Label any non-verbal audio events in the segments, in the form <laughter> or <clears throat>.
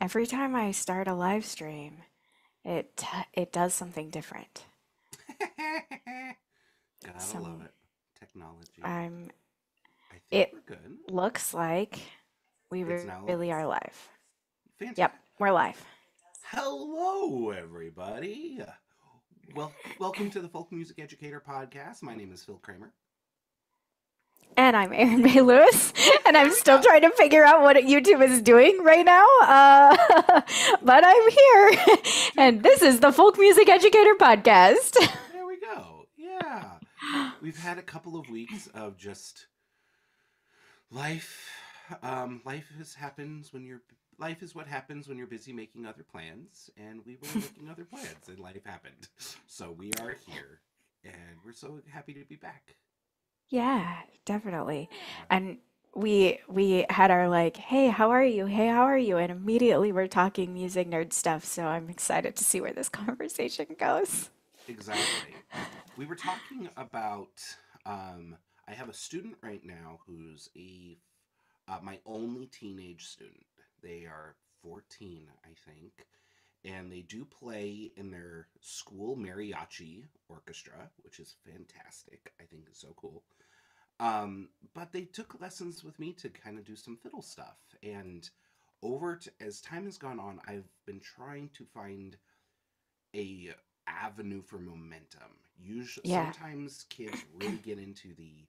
Every time I start a live stream, it it does something different. <laughs> Gotta love it. Technology. I'm I think it we're good. looks like we re- really are live. Yep, we're live. Hello, everybody. Well, welcome to the Folk Music Educator Podcast. My name is Phil Kramer. And I'm Erin Mae Lewis, <laughs> and I'm still trying to figure out what YouTube is doing right now. Uh, <laughs> but I'm here, <laughs> and this is the Folk Music Educator Podcast. There we go. Yeah. We've had a couple of weeks of just life. Um, life is happens when you're life is what happens when you're busy making other plans, and we were making other plans, and life happened. So we are here, and we're so happy to be back. Yeah, definitely. And we we had our like, hey, how are you? Hey, how are you? And immediately we're talking music nerd stuff. So I'm excited to see where this <laughs> conversation goes. Exactly. <laughs> We were talking about. Um, I have a student right now who's a uh, my only teenage student. They are 14, I think, and they do play in their school mariachi orchestra, which is fantastic. I think is so cool. Um, but they took lessons with me to kind of do some fiddle stuff, and over t- as time has gone on, I've been trying to find a avenue for momentum. Usually, Yeah. sometimes kids really get into the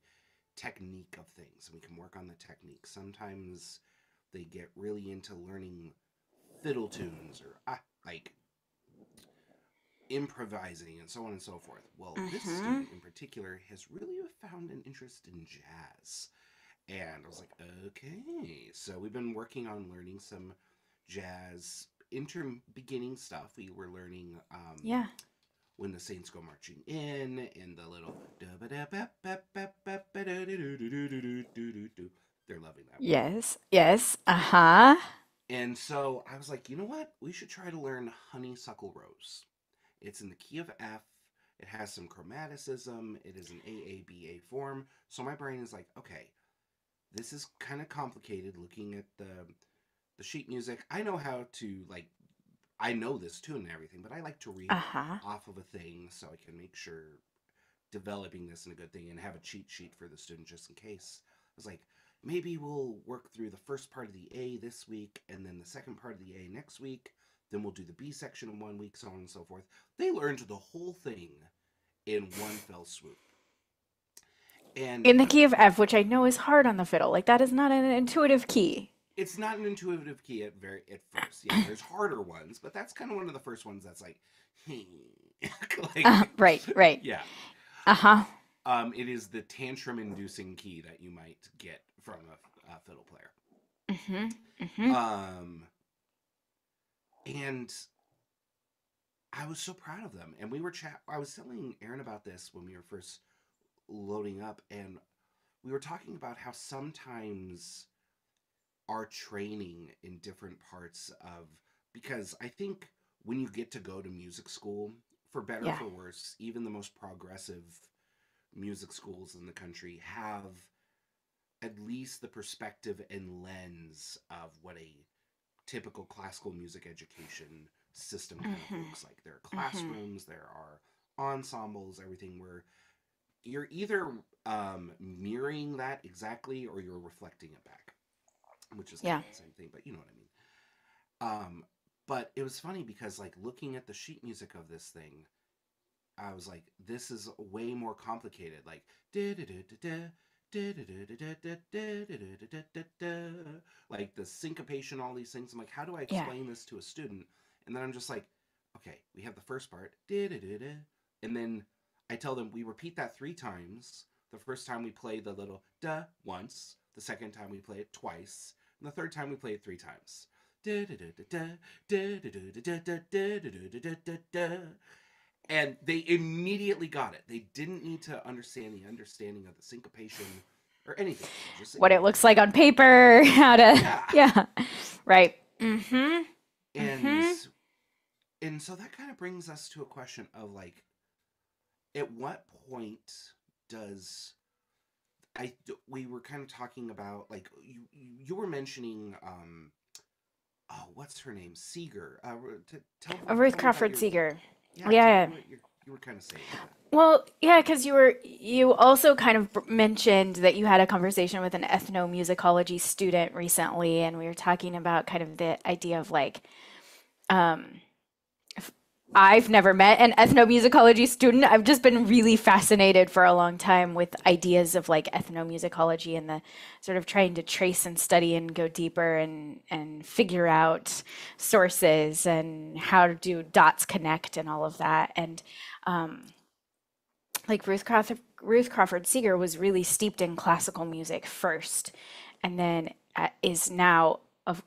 technique of things, and we can work on the technique. Sometimes they get really into learning fiddle tunes or ah, like improvising and so on and so forth. Well, this Mm-hmm. student in particular has really found an interest in jazz. And I was like, okay. So we've been working on learning some jazz inter beginning stuff. We were learning um, Yeah. when the Saints go marching in and the little they're loving that. Yes. Yes. Uh-huh. And so I was like, you know what? We should try to learn Honeysuckle Rose. It's in the key of F. It has some chromaticism. It is an AABA form. So my brain is like, okay, this is kind of complicated looking at the the sheet music. I know how to like I know this tune and everything, but I like to read Uh-huh. off of a thing so I can make sure developing this in a good thing and have a cheat sheet for the student just in case. I was like, maybe we'll work through the first part of the A this week and then the second part of the A next week. Then we'll do the B section in one week, so on and so forth. They learned the whole thing in one fell swoop. And In the key of F, which I know is hard on the fiddle. Like that is not an intuitive key. it's not an intuitive key at very at first. Yeah, there's <coughs> harder ones, but that's kind of one of the first ones that's like, <laughs> like Uh, right, right. yeah. Uh-huh. Um, it is the tantrum-inducing key that you might get from a, a fiddle player. Mm-hmm. Mm-hmm. Um, and I was so proud of them. And we were chat. I was telling Erin about this when we were first loading up, and we were talking about how sometimes our training in different parts of because I think when you get to go to music school, for better or Yeah. for worse, even the most progressive music schools in the country have at least the perspective and lens of what a typical classical music education system kind mm-hmm. of looks like. There are mm-hmm. classrooms, mm-hmm. there are ensembles, everything where you're either um, mirroring that exactly or you're reflecting it back, which is yeah. The same thing, but you know what I mean. Um, but it was funny because like looking at the sheet music of this thing, I was like, this is way more complicated. Like, da da da da like the syncopation, all these things. I'm like, how do I Yeah. explain this to a student? And then I'm just like, okay, we have the first part, and then I tell them we repeat that three times. The first time we play the little da once, the second time we play it twice, and the third time we play it three times and they immediately got it. They didn't need to understand the understanding of the syncopation or anything. Just what it looks like on paper, <laughs> how to yeah, yeah. right. Mm-hmm. And mm-hmm. and so that kind of brings us to a question of like, at what point does I we were kind of talking about like you you were mentioning um oh what's her name Seeger uh, t- tell, Ruth Crawford your, Seeger yeah. Yeah. you're, you were kind of saying. That. Well, yeah, because you were you also kind of mentioned that you had a conversation with an ethnomusicology student recently, and we were talking about kind of the idea of like um, I've never met an ethnomusicology student. I've just been really fascinated for a long time with ideas of like ethnomusicology and the sort of trying to trace and study and go deeper and and figure out sources and how do dots connect and all of that. And like Ruth Crawford, Ruth Crawford Seeger was really steeped in classical music first, and then uh, is now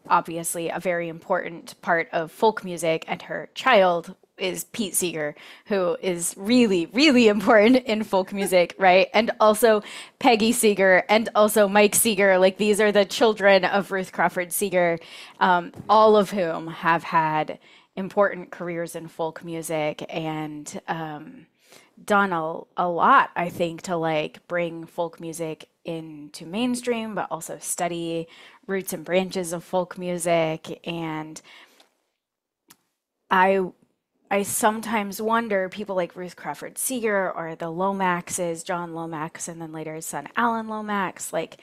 obviously a very important part of folk music. And her child is Pete Seeger, who is really, really important in folk music, <laughs> right? And also Peggy Seeger and also Mike Seeger. Like these are the children of Ruth Crawford Seeger, um, all of whom have had important careers in folk music and. Um, done a, a lot, I think, to like bring folk music into mainstream, but also study roots and branches of folk music. And I I sometimes wonder people like Ruth Crawford Seeger or the Lomaxes, John Lomax, and then later his son Alan Lomax, like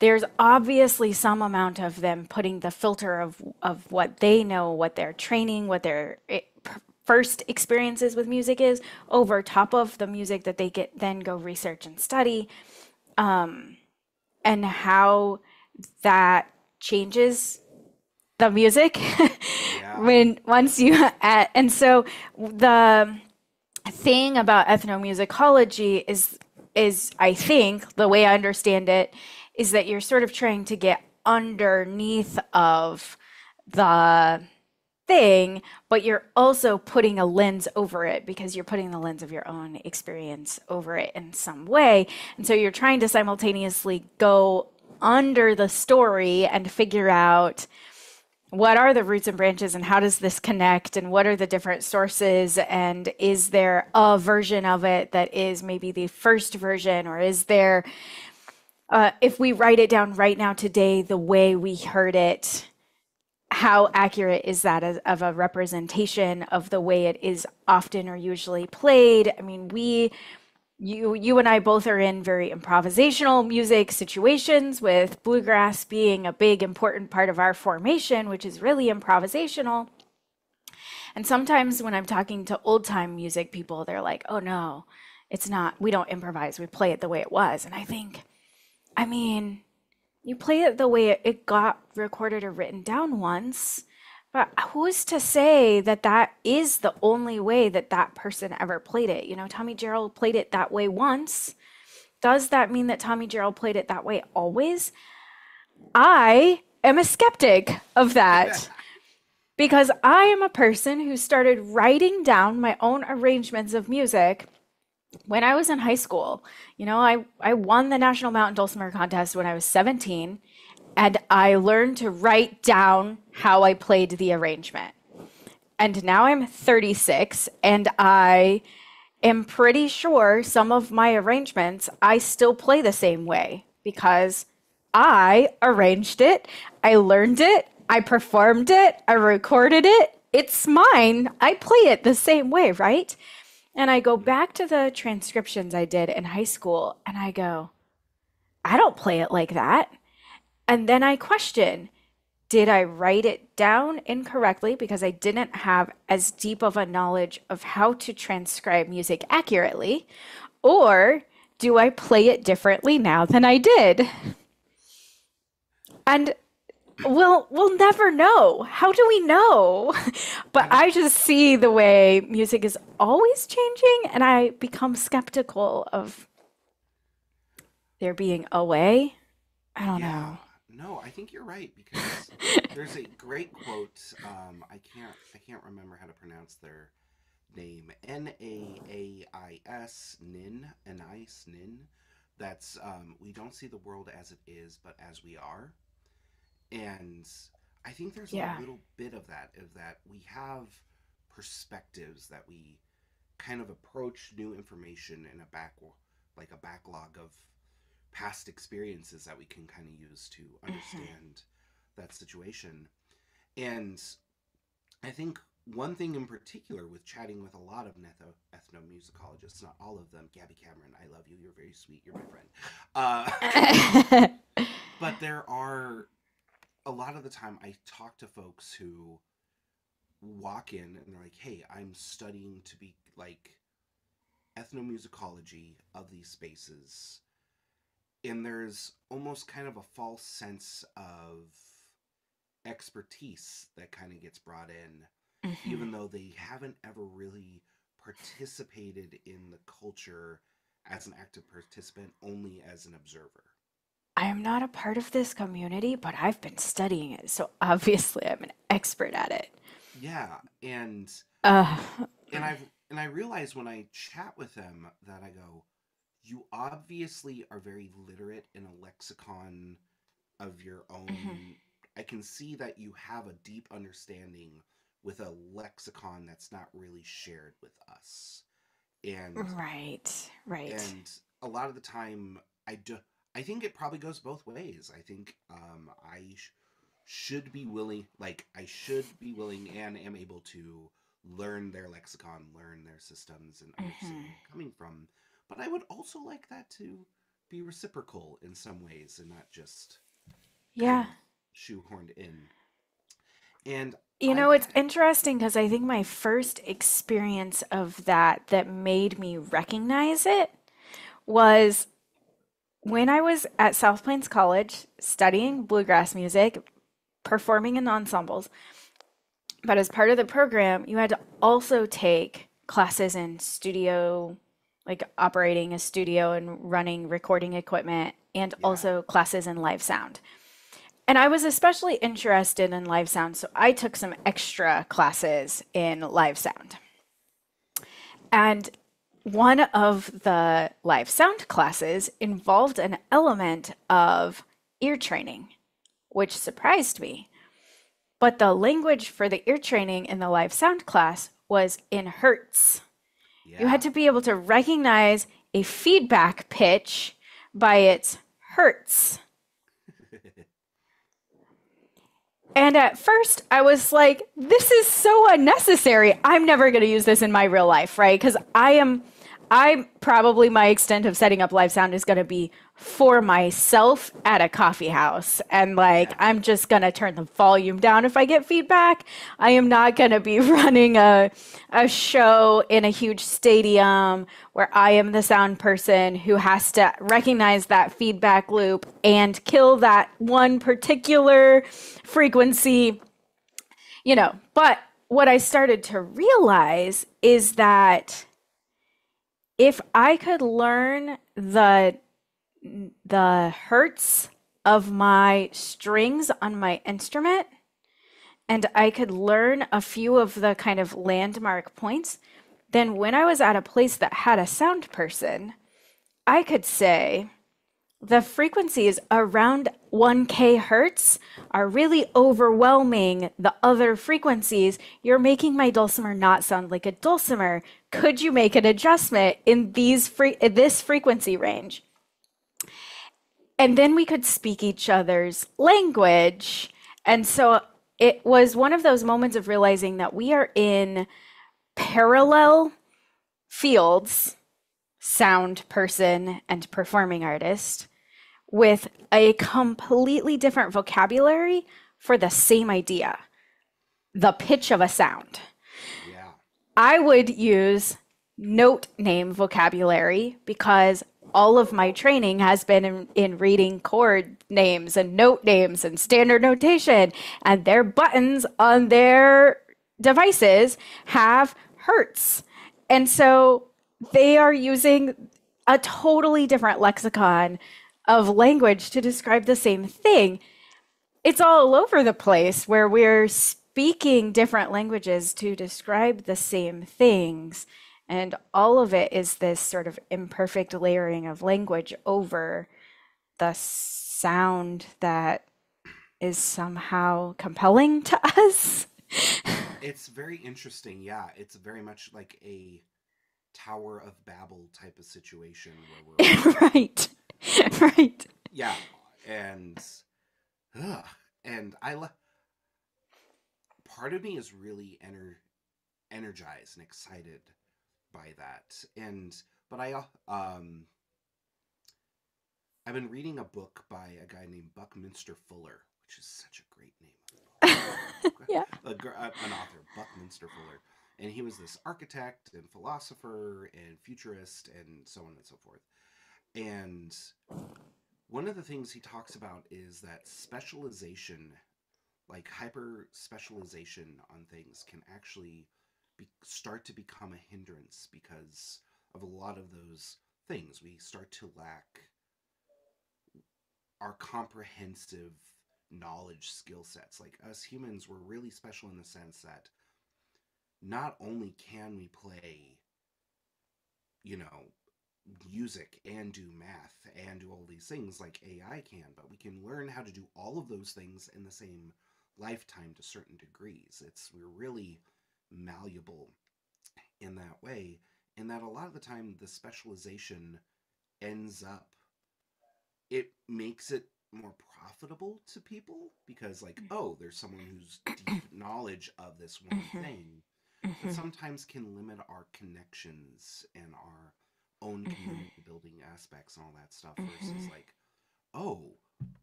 there's obviously some amount of them putting the filter of of what they know, what their training, what their eh, first experiences with music is over top of the music that they get then go research and study and how that changes the music <laughs> Yeah. when once you <laughs> add, and so the thing about ethnomusicology is is I think the way I understand it is that you're sort of trying to get underneath of the thing, but you're also putting a lens over it because you're putting the lens of your own experience over it in some way. And so you're trying to simultaneously go under the story and figure out what are the roots and branches and how does this connect and what are the different sources? And is there a version of it that is maybe the first version or is there uh, if we write it down right now today the way we heard it how accurate is that as, of a representation of the way it is often or usually played? I mean we you you and I both are in very improvisational music situations with bluegrass being a big important part of our formation which is really improvisational. And sometimes when I'm talking to old time music people they're like oh no it's not we don't improvise we play it the way it was. And I think I mean you play it the way it, it got recorded or written down once but who's to say that that is the only way that that person ever played it? You know, Tommy Jarrell played it that way once. Does that mean that Tommy Jarrell played it that way always? I am a skeptic of that <laughs> because I am a person who started writing down my own arrangements of music when I was in high school. You know, I, I won the National Mountain Dulcimer contest when I was 17, and I learned to write down how I played the arrangement. And now I'm 36, and I am pretty sure some of my arrangements I still play the same way because I arranged it, I learned it, I performed it, I recorded it. It's mine. I play it the same way, right? And I go back to the transcriptions I did in high school and I go, I don't play it like that. And then I question, did I write it down incorrectly because I didn't have as deep of a knowledge of how to transcribe music accurately? Or do I play it differently now than I did? And we'll we'll never know. How do we know? <laughs> But I just see the way music is always changing and I become skeptical of there being a way. I don't Yeah. know. No, I think you're right because <laughs> there's a great quote. Um, I can't I can't remember how to pronounce their name. N A A I S Nin Anais Nin. That's um, we don't see the world as it is, but as we are. And I think there's Yeah. a little bit of that of that we have perspectives that we kind of approach new information in a back like a backlog of past experiences that we can kind of use to understand that situation. And I think one thing in particular with chatting with a lot of etho- ethnomusicologists, not all of them, Gabby Cameron, I love you, you're very sweet, you're my friend. Uh, <laughs> but there are a lot of the time I talk to folks who walk in and they're like, hey, I'm studying to be like ethnomusicology of these spaces. And there's almost kind of a false sense of expertise that kind of gets brought in, Mhm. even though they haven't ever really participated in the culture as an active participant, only as an observer. I am not a part of this community, but I've been studying it, so obviously I'm an expert at it. Yeah, and Uh, and I've and I realize when I chat with them that I go, you obviously are very literate in a lexicon of your own. Mhm. I can see that you have a deep understanding with a lexicon that's not really shared with us. And right, right. and a lot of the time I do I think it probably goes both ways. I think um I sh- should be willing like I should be willing and am able to learn their lexicon, learn their systems and understand Mhm. coming from. But I would also like that to be reciprocal in some ways and not just Yeah. shoehorned in. And You I know, it's interesting because I think my first experience of that that made me recognize it was when I was at South Plains College studying bluegrass music, performing in ensembles. But as part of the program, you had to also take classes in studio, like operating a studio and running recording equipment, and Yeah. also classes in live sound. And I was especially interested in live sound, so I took some extra classes in live sound. And one of the live sound classes involved an element of ear training, which surprised me. But the language for the ear training in the live sound class was in hertz. You had to be able to recognize a feedback pitch by its hertz. <laughs> And at first, I was like, this is so unnecessary. I'm never going to use this in my real life, right? Because I am, I probably my extent of setting up live sound is going to be for myself at a coffee house. And like, I'm just going to turn the volume down if I get feedback. I am not going to be <laughs> running a, a show in a huge stadium where I am the sound person who has to recognize that feedback loop and kill that one particular frequency, you know. But what I started to realize is that if I could learn the the hertz of my strings on my instrument and I could learn a few of the kind of landmark points, then when I was at a place that had a sound person, I could say the frequencies around 1k hertz are really overwhelming the other frequencies. You're making my dulcimer not sound like a dulcimer. Could you make an adjustment in these fre- this frequency range? And then we could speak each other's language. And so it was one of those moments of realizing that we are in parallel fields sound person and performing artist with a completely different vocabulary for the same idea the pitch of a sound. yeah. I would use note name vocabulary because all of my training has been in, in reading chord names and note names and standard notation, and their buttons on their devices have hertz. And so they are using a totally different lexicon of language to describe the same thing. It's all over the place where we're speaking different languages to describe the same things. And all of it is this sort of imperfect layering of language over the sound that is somehow compelling to <laughs> us. It's very interesting. Yeah, it's very much like a Tower of Babel type of situation where we're <laughs> right. <laughs> right. yeah, and ugh, and I lo- part of me is really ener- energized and excited by that. And but I uh, um I've been reading a book by a guy named Buckminster Fuller, which is such a great name. <laughs> Yeah. a, uh, an author, Buckminster Fuller, and he was this architect and philosopher and futurist and so on and so forth. And one of the things he talks about is that specialization, like hyper specialization on things, can actually be, start to become a hindrance because of a lot of those things. We start to lack our comprehensive knowledge skill sets. Like us humans, we're really special in the sense that not only can we play, you know, music and do math and do all these things like AI can, but we can learn how to do all of those things in the same lifetime to certain degrees. It's we're really malleable in that way, and that a lot of the time the specialization ends up it makes it more profitable to people because like oh there's someone who's deep <coughs> knowledge of this one Mhm. thing but Mhm. sometimes can limit our connections and our own Mhm. community building aspects and all that stuff versus like oh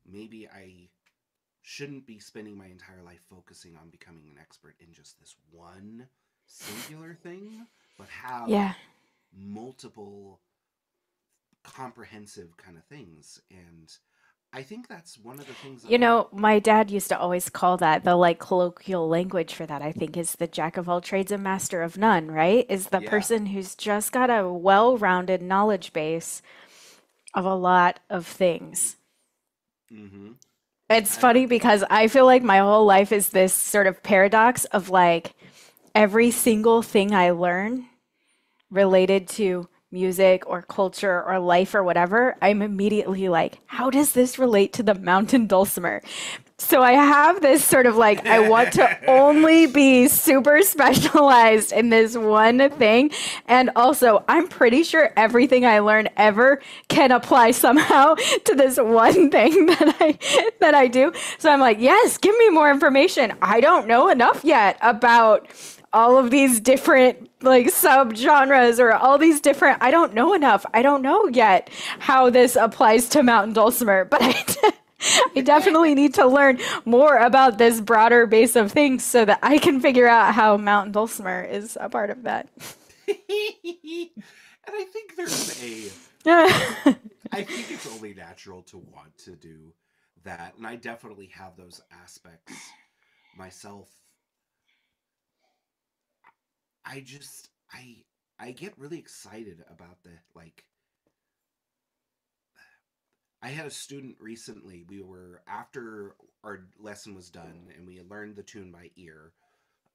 maybe i shouldn't be spending my entire life focusing on becoming an expert in just this one singular thing but have Yeah. multiple comprehensive kind of things and i think that's one of the things You know, my dad used to always call that the like colloquial language for that, I think, is the jack of all trades and master of none, right? Is the Yeah. person who's just got a well-rounded knowledge base of a lot of things. Mhm. It's funny because I feel like my whole life is this sort of paradox of like every single thing I learn related to music or culture or life or whatever, I'm immediately like, how does this relate to the mountain dulcimer? So I have this sort of like, I want to <laughs> only be super specialized in this one thing. And also, I'm pretty sure everything I learn ever can apply somehow <laughs> to this one thing <laughs> that I that I do. So I'm like, yes, give me more information. I don't know enough yet about all of these different like subgenres or all these different I don't know enough. I don't know yet how this applies to mountain dulcimer, but I I definitely need to learn more about this broader base of things so that I can figure out how mountain dulcimer is a part of that. <laughs> and i think there's a. <laughs> I think it's only natural to want to do that, and I definitely have those aspects myself. I just I I get really excited about the like I had a student recently. We were after our lesson was done and we had learned the tune by ear.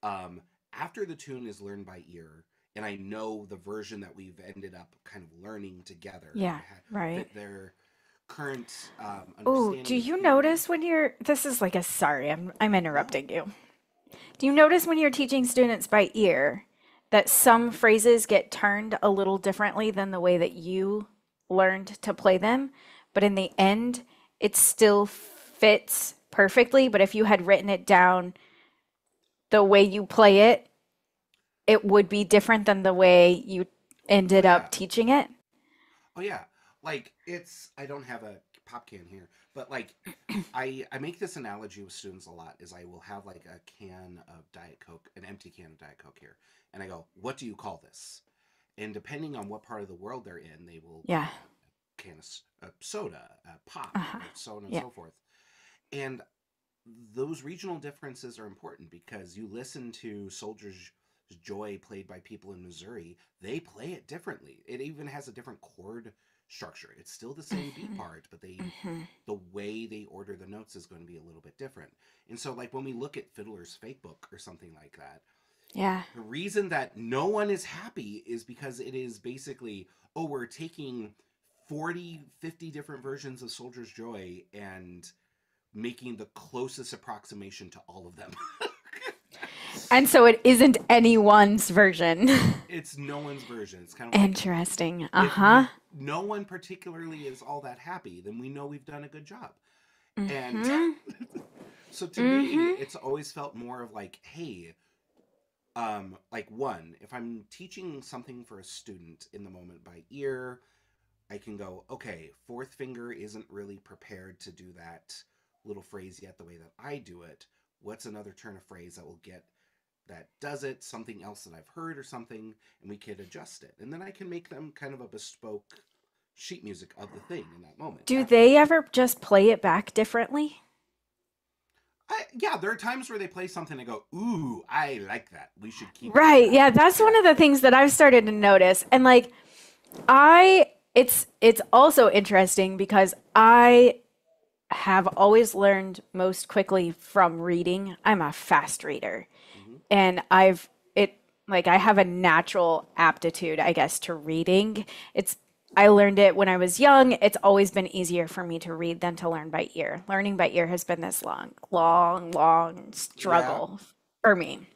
Um after the tune is learned by ear and I know the version that we've ended up kind of learning together. Yeah, I ha- right. their current um Oh, do you notice when you're this is like a sorry, I'm I'm interrupting you. Do you notice when you're teaching students by ear that some phrases get turned a little differently than the way that you learned to play them, but in the end it still fits perfectly, but if you had written it down the way you play it, it would be different than the way you ended Yeah. up teaching it? Oh yeah, like it's I don't have a pop can here, but like <clears throat> I I make this analogy with students a lot. Is I will have like a can of Diet Coke, an empty can of Diet Coke here, and I go, "What do you call this?" And depending on what part of the world they're in, they will Yeah. Can of a soda, a pop, Uh-huh. so on and Yeah. so forth. And those regional differences are important because you listen to Soldiers Joy played by people in Missouri, they play it differently. It even has a different chord structure. It's still the same beat Mhm. part, but they Mhm. the way they order the notes is going to be a little bit different. And so like when we look at Fiddler's Fake Book or something like that, Yeah. the reason that no one is happy is because it is basically, oh, we're taking 40, 50 different versions of Soldier's Joy and making the closest approximation to all of them. <laughs> And so it isn't anyone's version. it's no one's version. It's kind of like Interesting. Uh huh. no one particularly is all that happy, then we know we've done a good job. And Mhm. <laughs> So to me, Mhm. it's always felt more of like, hey, um, like one, if I'm teaching something for a student in the moment by ear, I can go, okay, fourth finger isn't really prepared to do that little phrase yet the way that I do it. What's another turn of phrase that will get that does it, something else that I've heard or something, and we could adjust it. And then I can make them kind of a bespoke sheet music of the thing in that moment. Do After- they ever just play it back differently? I, yeah, there are times where they play something and go, "Ooh, I like that. We should keep." Right. that." Yeah, that's one of the things that I've started to notice. And like I it's it's also interesting because I have always learned most quickly from reading. I'm a fast reader. Mhm. And I've it like I have a natural aptitude, I guess, to reading. It's I learned it when I was young. It's always been easier for me to read than to learn by ear. Learning by ear has been this long, long, long struggle for me.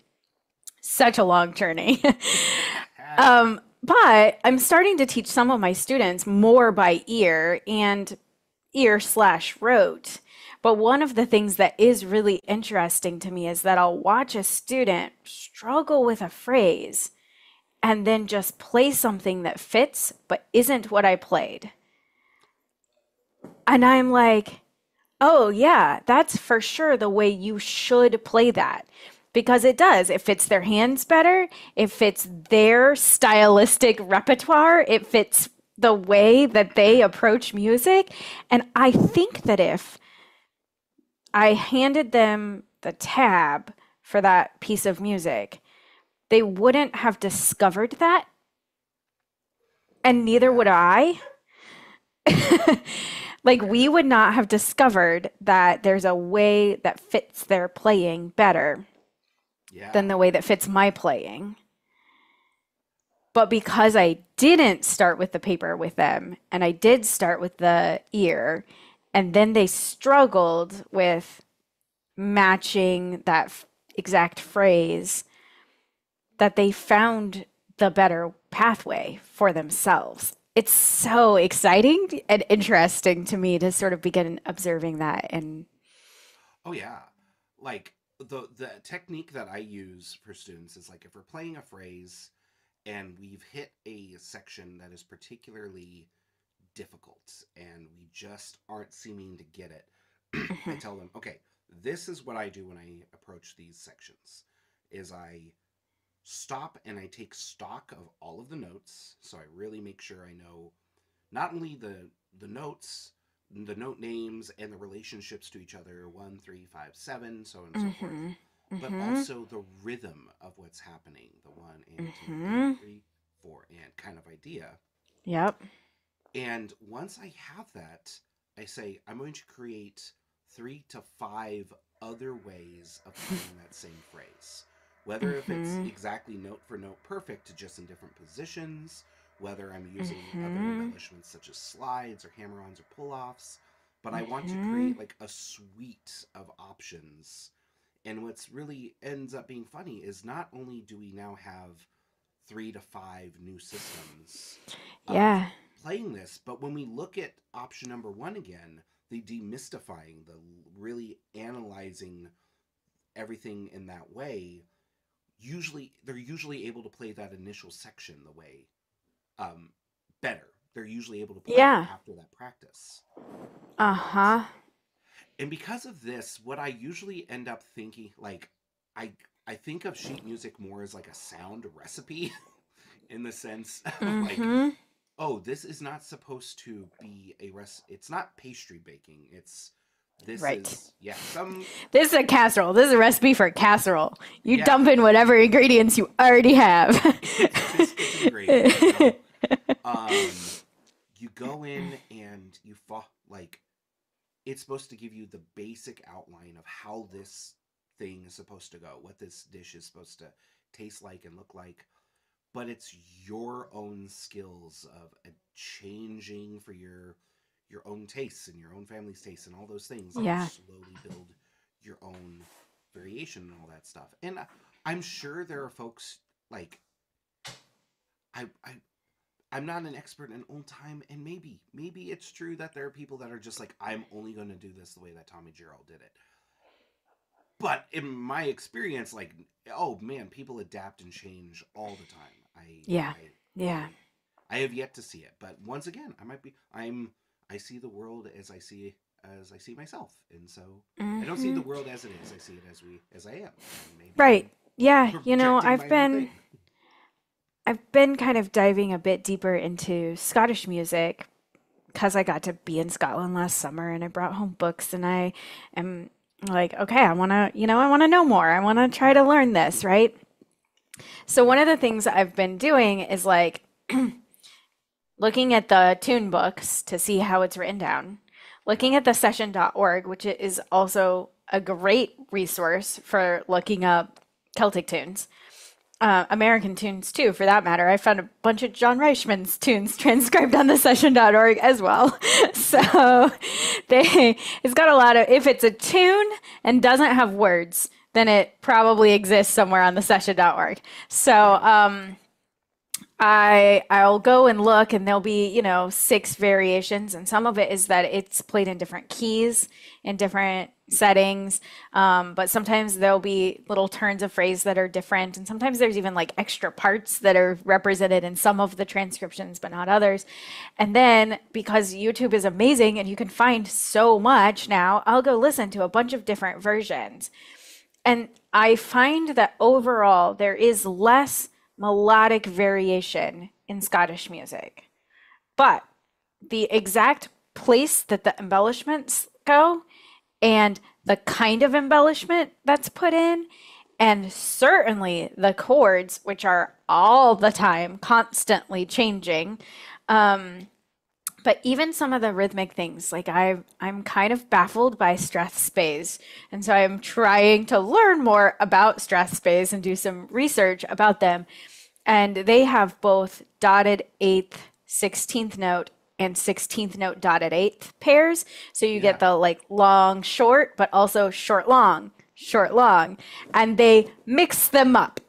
Such a long journey. <laughs> um, but I'm starting to teach some of my students more by ear and ear slash rote. But one of the things that is really interesting to me is that I'll watch a student struggle with a phrase and then just play something that fits but isn't what I played. And I'm like, oh, yeah, that's for sure the way you should play that. Because it does. It fits their hands better. It fits their stylistic repertoire. It fits the way that they approach music. And I think that if I handed them the tab for that piece of music, they wouldn't have discovered that. And neither would I. <laughs> like, we would not have discovered that there's a way that fits their playing better yeah. than the way that fits my playing. But because I didn't start with the paper with them and I did start with the ear, and then they struggled with matching that f- exact phrase, that they found the better pathway for themselves. It's so exciting and interesting to me to sort of begin observing that and Oh yeah. Like the the technique that I use for students is like if we're playing a phrase and we've hit a section that is particularly difficult and we just aren't seeming to get it, I mm-hmm. tell them, okay, this is what I do when I approach these sections is I stop and I take stock of all of the notes. So I really make sure I know not only the the notes, the note names and the relationships to each other, one, three, five, seven, so on and so forth. Mhm, But mhm. also the rhythm of what's happening, the one and two, Mhm. and three, four, and kind of idea. Yep. And once I have that, I say I'm going to create three to five other ways of playing that <laughs> same phrase. Whether if it's Mhm. exactly note for note perfect, just in different positions, whether I'm using other Mhm. embellishments such as slides or hammer-ons or pull-offs, but I want to Mhm. create like a suite of options. And what's really ends up being funny is not only do we now have three to five new systems Yeah. playing this, but when we look at option number one again, the demystifying, the really analyzing everything in that way, usually they're usually able to play that initial section the way um, better. They're usually able to play Yeah. after that practice. Uh huh. And because of this, what I usually end up thinking, like, I I think of sheet music more as like a sound recipe, <laughs> in the sense of like oh, this is not supposed to be a rest. It's not pastry baking. It's this Right. is yeah some This is a casserole. This is a recipe for a casserole. You Yeah. dump in whatever ingredients you already have. It's- it's ingredients, you know? Um you go in and you fall like it's supposed to give you the basic outline of how this thing is supposed to go, what this dish is supposed to taste like and look like. But it's your own skills of uh, changing for your your own tastes and your own family's tastes and all those things. Yeah. slowly build your own variation and all that stuff. And I- I'm sure there are folks like I I I'm not an expert in old time, and maybe maybe it's true that there are people that are just like I'm only going to do this the way that Tommy Jarrell did it. but in my experience, like, oh man, people adapt and change all the time. I Yeah. I, Yeah. I have yet to see it, but once again, I might be. I'm. I see the world as I see as I see myself, and so I don't see the Mhm. world as it is. I see it as we as I am. Maybe Right. Yeah. I'm You know, I've been. I've been kind of diving a bit deeper into Scottish music because I got to be in Scotland last summer and I brought home books and I am like, okay, I want to, you know, I want to know more. I want to try to learn this, right? So one of the things I've been doing is like <clears throat> looking at the tune books to see how it's written down, looking at the session.org, which is also a great resource for looking up Celtic tunes uh, American tunes too, for that matter. I found a bunch of John Reischman's tunes <laughs> transcribed on the session.org as well. <laughs> So <laughs> they it's got a lot of if it's a tune and doesn't have words, then it probably exists somewhere on the session.org. So um I I'll go and look and there'll be, you know, six variations and some of it is that it's played in different keys in different settings. Um, but sometimes there'll be little turns of phrase that are different and sometimes there's even like extra parts that are represented in some of the transcriptions but not others. And then because YouTube is amazing and you can find so much now, I'll go listen to a bunch of different versions. And I find that overall there is less melodic variation in Scottish music. But the exact place that the embellishments go and the kind of embellishment that's put in, and certainly the chords, which are all the time constantly changing. Um, but even some of the rhythmic things, like I, I'm kind of baffled by Strathspeys, and so I'm trying to learn more about Strathspeys and do some research about them. And they have both dotted eighth, sixteenth note, and sixteenth note dotted eighth pairs. So you Yeah. get the like long, short, but also short, long, short, long, and they mix them up.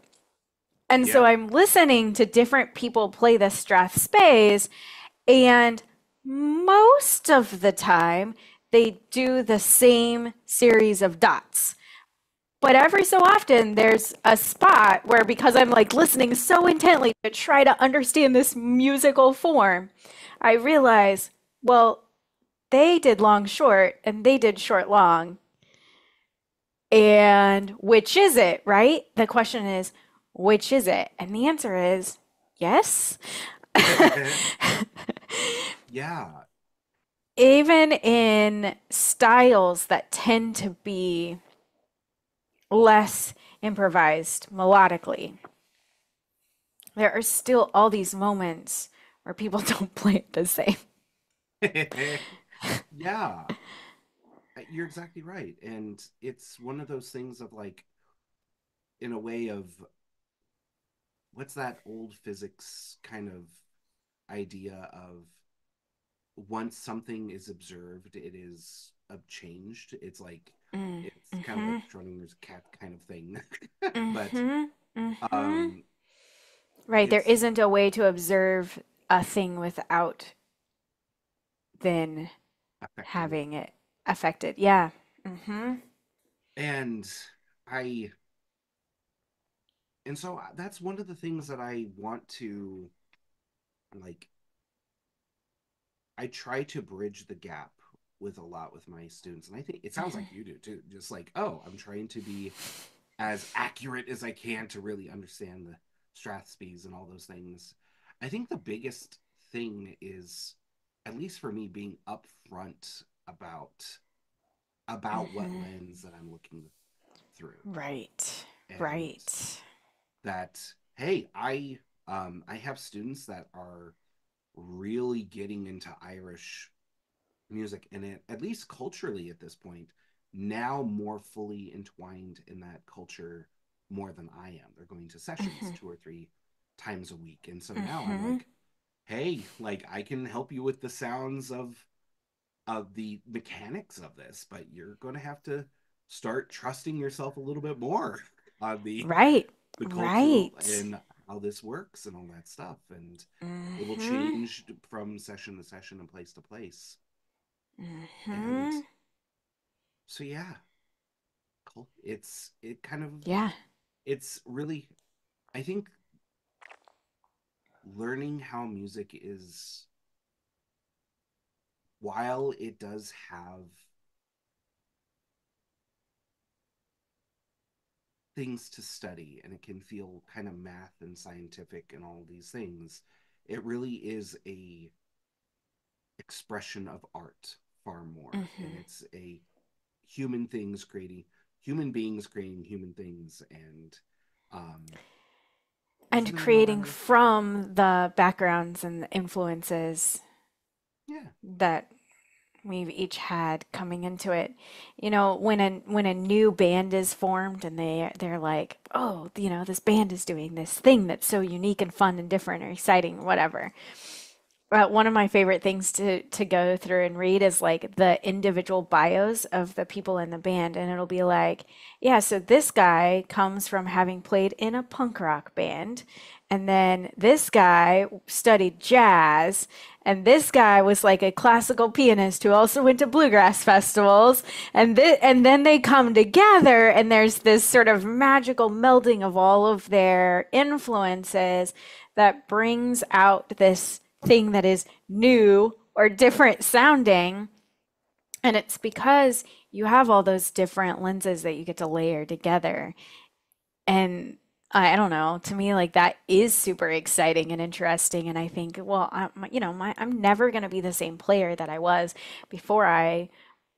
And so I'm listening to different people play the Strathspeys, and most of the time they do the same series of dots. But every so often there's a spot where because I'm like listening so intently to try to understand this musical form, I realize, well, they did long short and they did short long. And which is it, right? The question is, which is it? And the answer is yes. <laughs> yeah, Even in styles that tend to be less improvised melodically, there are still all these moments where people <laughs> don't play it the same. <laughs> yeah. Uh, You're exactly right, and it's one of those things of like, in a way of, what's that old physics kind of idea of once something is observed, it is changed. It's like Mm, it's kind of like Schrodinger's cat kind of thing, <laughs> but mhm, mhm. um, Right, there isn't a way to observe a thing without then affecting it. having it affected. Yeah. Mm-hmm. And I, and so uh, that's one of the things that I want to like. I try to bridge the gap with a lot with my students, and I think it sounds like you do too. Just like, oh, I'm trying to be as accurate as I can to really understand the Strathspeys and all those things. I think the biggest thing is, at least for me, being upfront about about what Mhm. lens that I'm looking through Right. and Right. that hey i um i have students that are really getting into irish music and it, at least culturally at this point now more fully entwined in that culture more than i am they're going to sessions Mhm. two or three times a week and so now i'm Mhm. like hey like i can help you with the sounds of of the mechanics of this but you're going to have to start trusting yourself a little bit more <laughs> on the Right. the Right. and how this works and all that stuff and it will Mm-hmm. change from session to session and place to place Mm-hmm. and so yeah magical. It's it kind of Yeah. it's really I think learning how music is while it does have things to study and it can feel kind of math and scientific and all these things it really is a expression of art far more and Mhm. it's a human things creating human beings creating human things and um And creating from the backgrounds and the influences yeah that we've each had coming into it. You know, when a when a new band is formed and they they're like, "Oh, you know, this band is doing this thing that's so unique and fun and different or exciting, whatever." Uh, one of my favorite things to to go through and read is like the individual bios of the people in the band, and it'll be like, yeah, so this guy comes from having played in a punk rock band, and then this guy studied jazz, and this guy was like a classical pianist who also went to bluegrass festivals, and th- and then they come together, and there's this sort of magical melding of all of their influences that brings out this thing that is new or different sounding. And it's because you have all those different lenses that you get to layer together. And I, don't know, to me, like that is super exciting and interesting. And I think, well, I'm, you know, my, I'm never going to be the same player that I was before I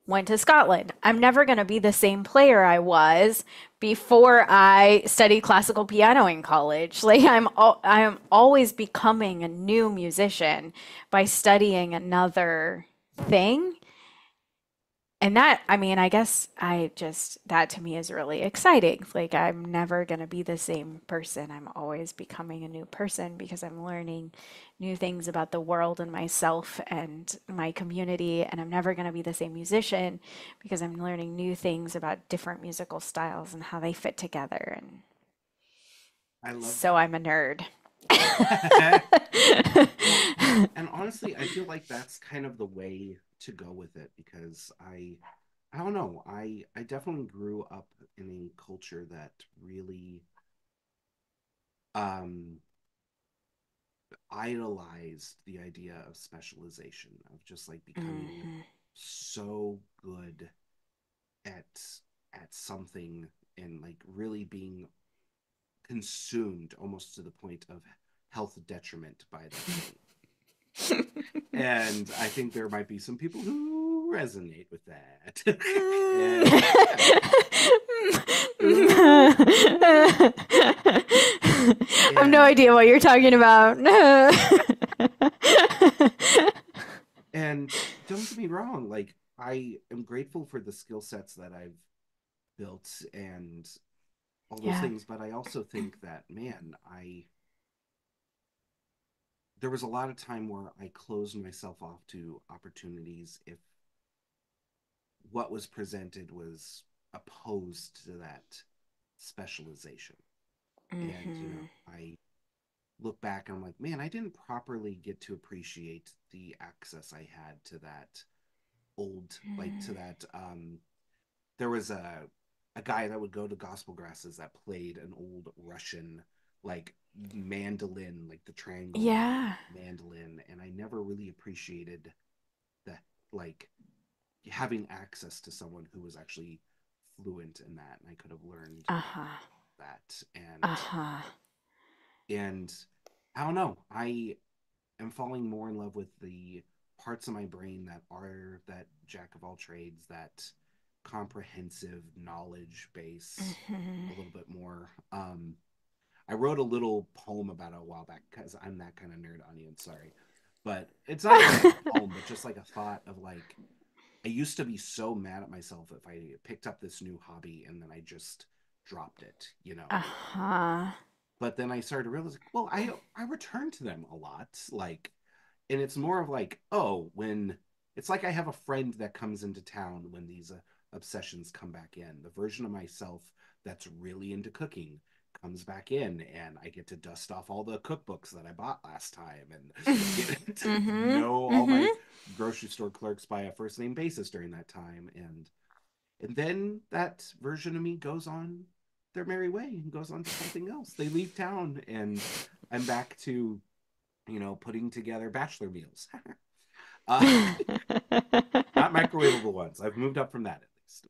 went to Scotland. I'm never going to be the same player I was before I studied classical piano in college. <laughs> Like I'm al- I'm always becoming a new musician by studying another thing. And that, I mean, I guess I just, that to me is really exciting. Like, I'm never going to be the same person. I'm always becoming a new person because I'm learning new things about the world and myself and my community. And I'm never going to be the same musician because I'm learning new things about different musical styles and how they fit together. And i love so I'm a nerd. <laughs> <laughs> and honestly i feel like that's kind of the way to go with it because i i don't know i i definitely grew up in a culture that really um idolized the idea of specialization of just like becoming Mhm. so good at at something and like really being consumed almost to the point of health detriment by that <laughs> thing. And I think there might be some people who resonate with that. <laughs> <laughs> I have no idea what you're talking about. <laughs> and don't get me wrong, like I am grateful for the skill sets that I've built and all those Yeah. things, but I also think that man, I there was a lot of time where I closed myself off to opportunities if what was presented was opposed to that specialization. And you know, I look back and I'm like, man, I didn't properly get to appreciate the access I had to that old like to Mm. that um there was a a guy that would go to gospel grasses that played an old Russian like mandolin, like the triangle Yeah. mandolin, and I never really appreciated that like having access to someone who was actually fluent in that and I could have learned Uh-huh. that and Uh-huh. and I don't know. I am falling more in love with the parts of my brain that are that jack of all trades, that comprehensive knowledge base a Mhm. little bit more. Um, I wrote a little poem about it a while back because I'm that kind of nerd audience. Sorry, but it's not even a <laughs> poem, but just like a thought of like I used to be so mad at myself if I picked up this new hobby and then I just dropped it, you know Uh-huh. but then I started to realize, well, I I return to them a lot, like, and it's more of like, oh, when it's like I have a friend that comes into town when these uh, obsessions come back in. The version of myself that's really into cooking comes back in, and I get to dust off all the cookbooks that I bought last time, and <laughs> get to Mhm, know all my grocery store clerks by a first name basis during that time, and and then that version of me goes on their merry way and goes on to something else. They leave town, and I'm back to, you know, putting together bachelor meals. <laughs> uh, <laughs> not microwavable ones. I've moved up from that at least.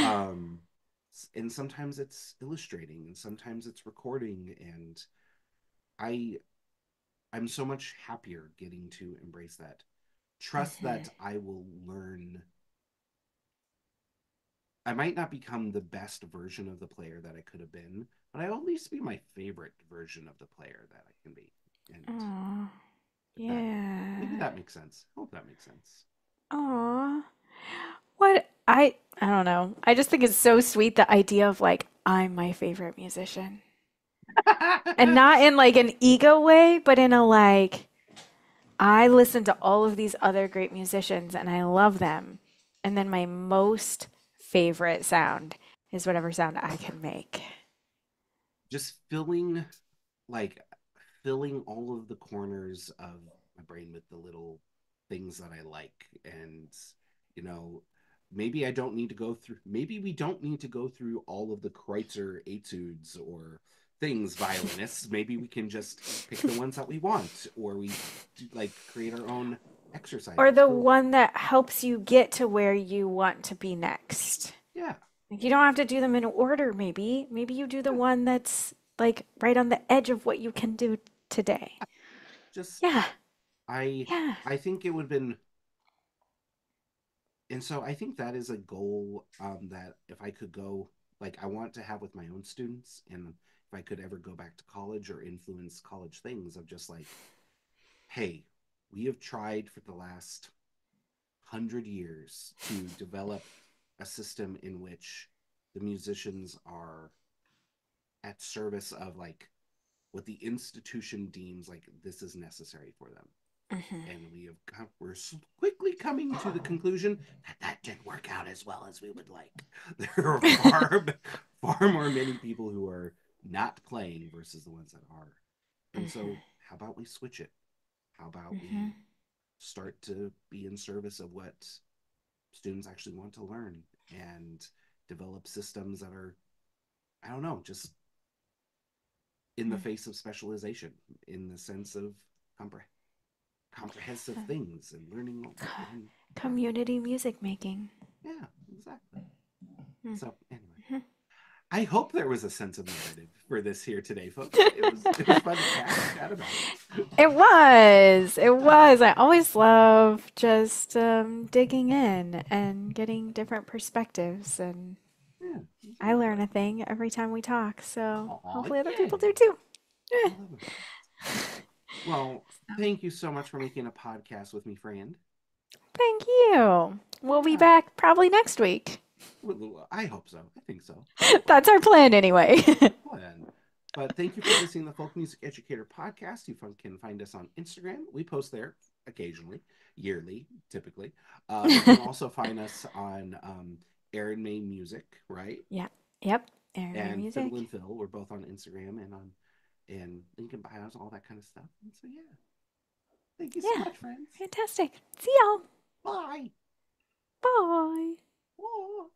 Um, and sometimes it's illustrating, and sometimes it's recording, and I, I'm so much happier getting to embrace that. Trust that I will learn. I might not become the best version of the player that I could have been, but I'll at least be my favorite version of the player that I can be. And Aw, if that- yeah. maybe that makes sense. I hope that makes sense. Aw. What I I don't know. I just think it's so sweet the idea of like I'm my favorite musician. <laughs> And not in like an ego way, but in a like I listen to all of these other great musicians and I love them. And then my most favorite sound is whatever sound I can make. just filling like filling all of the corners of my brain with the little things that I like and you know maybe I don't need to go through maybe we don't need to go through all of the Kreutzer etudes or things violinists maybe we can just pick the ones that we want or we do, like create our own exercise Or the one that helps you get to where you want to be next. yeah you don't have to do them in order, maybe. Maybe you do the one that's like right on the edge of what you can do today. just Yeah, I yeah. I think it would have been and so I think that is a goal um, that if I could go like I want to have with my own students and if I could ever go back to college or influence college things of just like hey we have tried for the last hundred years to develop a system in which the musicians are at service of like what the institution deems like this is necessary for them Mhm. and we have come, we're quickly coming to the conclusion that that didn't work out as well as we would like. <laughs> There are far <laughs> far more many people who are not playing versus the ones that are. And so, Mhm. how about we switch it? How about we start to be in service of what students actually want to learn and develop systems that are, I don't know, just in the face of specialization, in the sense of compre- comprehensive Uh, things and learning. co- and- Community music making. yeah, exactly. Mm. So anyway, Mhm. I hope there was a sense of narrative for this here today, folks. <laughs> It was it was fun to chat, about it. It was. It was. I always love just um, digging in and getting different perspectives. And Yeah, I learn a thing every time we talk. So Aw, hopefully other people do too. It. <laughs> Well, thank you so much for making a podcast with me, friend. Thank you. We'll be back probably next week. I hope so. I think so. <laughs> That's our plan anyway. <laughs> Plan. But thank you for listening to the Folk Music Educator podcast. You can find us on Instagram. We post there occasionally, yearly, typically. Uh, you can <laughs> also find us on um, Erin Mae Music, right? Yeah. Yep. Area and music. Fiddle and Phil. We're both on Instagram and on and Lincoln bios, all that kind of stuff. And so yeah. Thank you so Yeah. much, friends. Fantastic. See y'all. Bye. Bye. Bye.